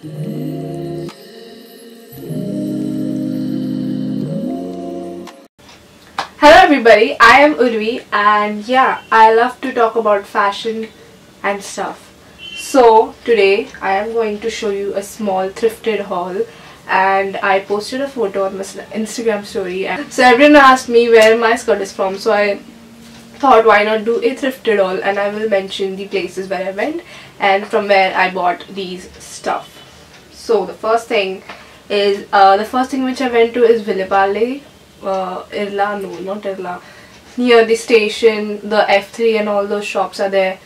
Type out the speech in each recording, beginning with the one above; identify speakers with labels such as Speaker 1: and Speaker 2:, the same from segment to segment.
Speaker 1: Hello everybody, I am Urvee and yeah, I love to talk about fashion and stuff. So today I am going to show you a small thrifted haul and I posted a photo on my Instagram story and so everyone asked me where my skirt is from so I thought why not do a thrifted haul and I will mention the places where I went and from where I bought these stuff. So the first thing is uh, the first thing which I went to is Vile Parle, uh, Irla, no not Irla, near the station, the F3 and all those shops are there.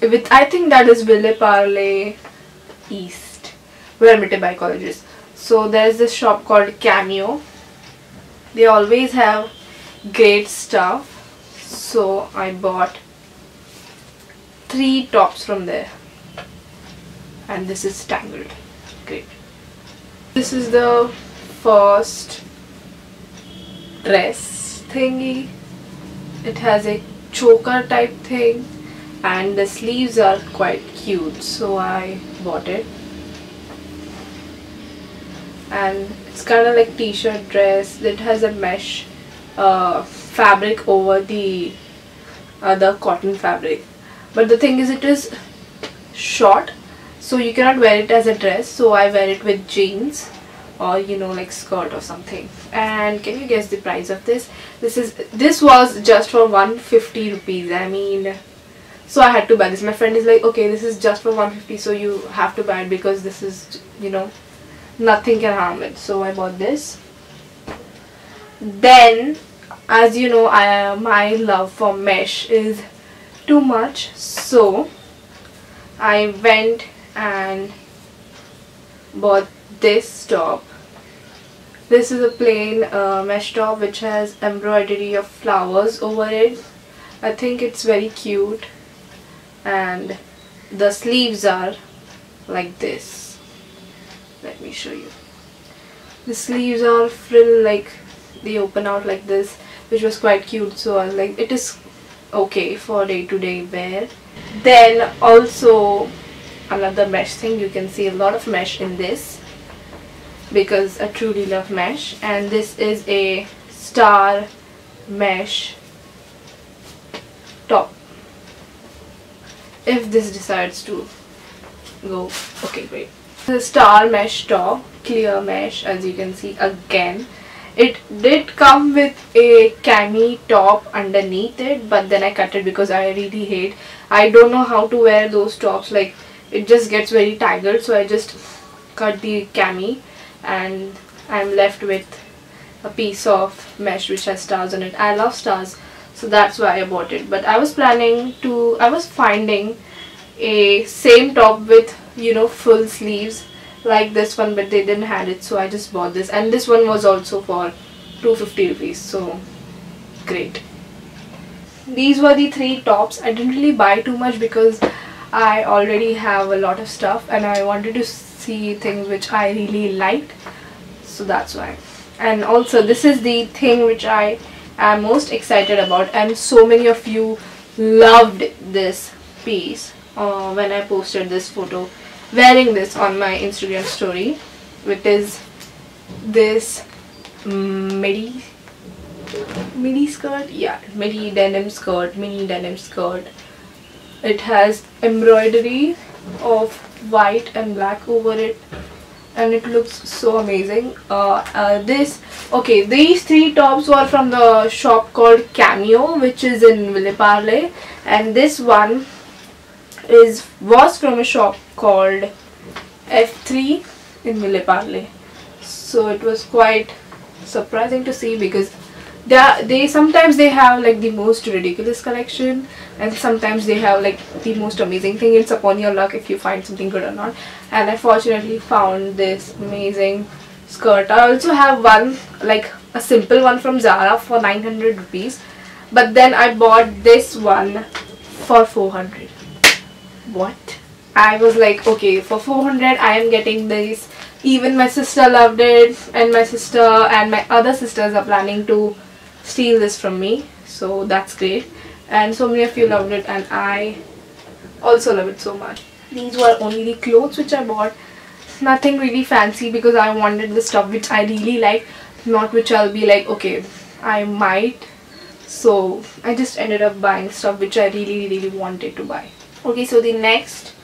Speaker 1: With I think that is Vile Parle East, where Mitibai College is. So there's this shop called Cameo. They always have great stuff. So I bought three tops from there. And this is Tangled. Great. This is the first dress thingy. It has a choker type thing and the sleeves are quite cute so I bought it and it's kind of like t-shirt dress it has a mesh uh, fabric over the other cotton fabric but the thing is it is short so you cannot wear it as a dress. So I wear it with jeans or you know like skirt or something. And can you guess the price of this? This is this was just for 150 rupees. I mean so I had to buy this. My friend is like okay this is just for 150 so you have to buy it because this is you know nothing can harm it. So I bought this. Then as you know I my love for mesh is too much. So I went and bought this top. This is a plain uh, mesh top which has embroidery of flowers over it. I think it's very cute. And the sleeves are like this. Let me show you. The sleeves are frill like they open out like this which was quite cute. So I was like it is okay for day-to-day -day wear. Then also another mesh thing. You can see a lot of mesh in this because I truly love mesh. And this is a star mesh top. If this decides to go okay great. The star mesh top clear mesh as you can see again. It did come with a cami top underneath it but then I cut it because I really hate I don't know how to wear those tops like it just gets very tangled so I just cut the cami and I'm left with a piece of mesh which has stars on it. I love stars so that's why I bought it. But I was planning to I was finding a same top with you know full sleeves like this one but they didn't have it so I just bought this. And this one was also for 250 rupees so great. These were the three tops. I didn't really buy too much because I already have a lot of stuff and I wanted to see things which I really liked. So that's why. And also this is the thing which I am most excited about and so many of you loved this piece uh, when I posted this photo wearing this on my Instagram story which is this midi midi skirt? Yeah midi denim skirt mini denim skirt it has embroidery of white and black over it and it looks so amazing uh, uh, this okay these three tops were from the shop called cameo which is in Vile Parle and this one is was from a shop called F3 in Vile Parle. So it was quite surprising to see because they they sometimes they have like the most ridiculous collection and sometimes they have like the most amazing thing. It's upon your luck if you find something good or not. And I fortunately found this amazing skirt. I also have one like a simple one from Zara for 900 rupees. But then I bought this one for 400 what? I was like okay for 400 I am getting this. Even my sister loved it and my sister and my other sisters are planning to steal this from me. So that's great. And so many of you loved it and I also love it so much. These were only the clothes which I bought. Nothing really fancy because I wanted the stuff which I really like not which I'll be like okay I might. So I just ended up buying stuff which I really really wanted to buy. Okay so the next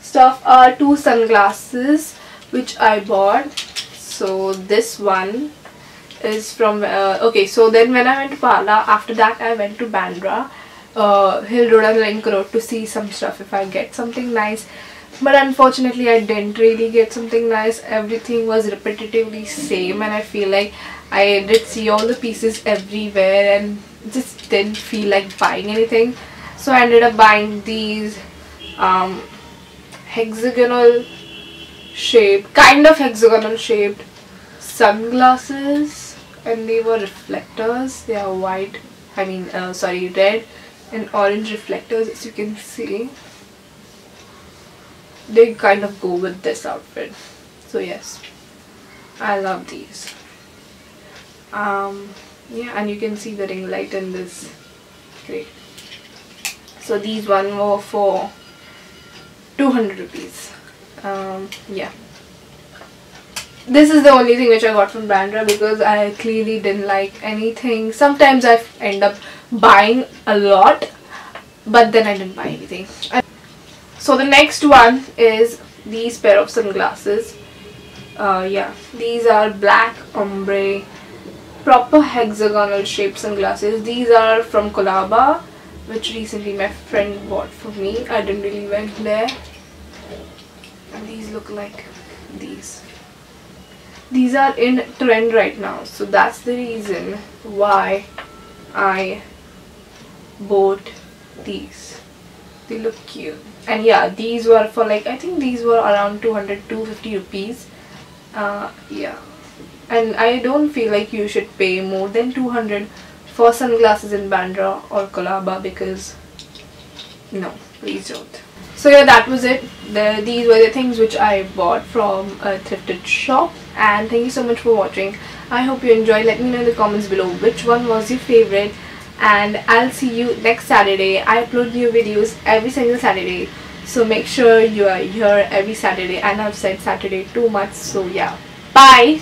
Speaker 1: stuff are two sunglasses which I bought. So this one is from uh, okay so then when I went to Parle after that I went to Bandra uh, Hill Road and Link Road to see some stuff if I get something nice. But unfortunately I didn't really get something nice. Everything was repetitively same and I feel like I did see all the pieces everywhere and just didn't feel like buying anything. So I ended up buying these um, hexagonal shaped kind of hexagonal shaped sunglasses and they were reflectors. They are white I mean uh, sorry red and orange reflectors as you can see. They kind of go with this outfit. So yes I love these. Um yeah and you can see the ring light in this. Great. So these one were for 200 rupees. Um yeah this is the only thing which I got from Bandra because I clearly didn't like anything. Sometimes I end up buying a lot but then I didn't buy anything. So the next one is these pair of sunglasses. Uh, yeah these are black ombre proper hexagonal shaped sunglasses. These are from Colaba which recently my friend bought for me. I didn't really went there. And these look like these these are in trend right now. So that's the reason why I bought these. They look cute. And yeah these were for like I think these were around 200 250 rupees. Uh, yeah. And I don't feel like you should pay more than 200 for sunglasses in Bandra or Colaba because no please don't so yeah that was it the, these were the things which I bought from a thrifted shop and thank you so much for watching I hope you enjoyed let me know in the comments below which one was your favorite and I'll see you next Saturday. I upload new videos every single Saturday. So make sure you are here every Saturday and I've said Saturday too much so yeah. Bye!